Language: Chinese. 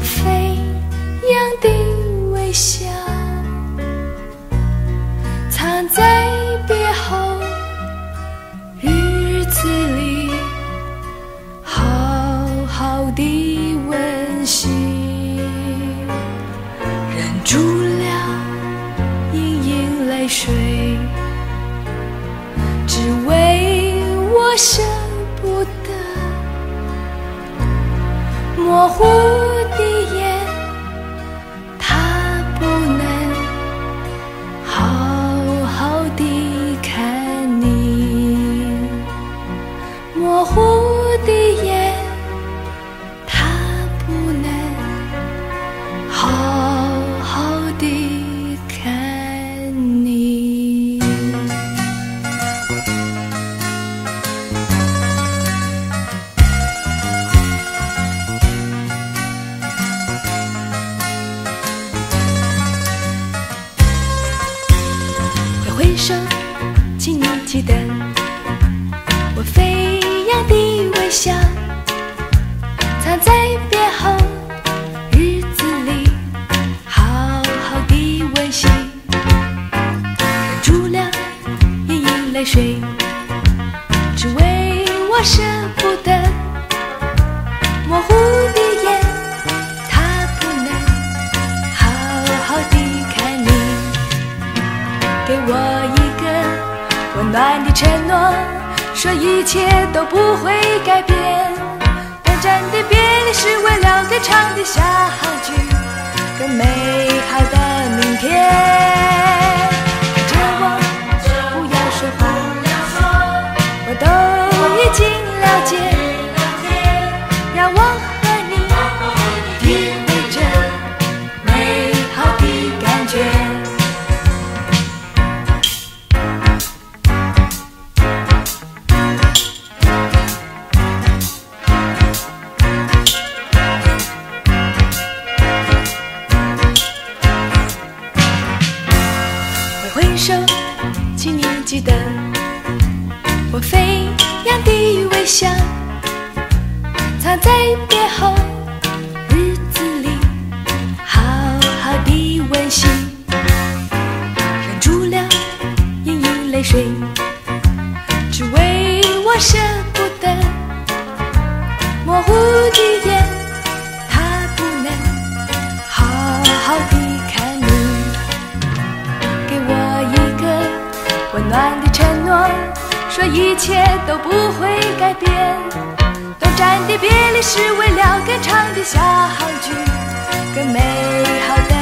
飞扬的微笑，藏在别后日子里，好好的温习，忍住了盈盈泪水。只为我舍不得模糊给我一个温暖的承诺，说一切都不会改变。短暂的别离是为了更长的下句，更美好的明天。记得我飞扬的微笑，藏在别后日子里，好好的温习，忍住了盈盈泪水，只为我舍不得模糊的眼，暖的承诺，说一切都不会改变。短暂的别离是为了更长的相聚，更美好的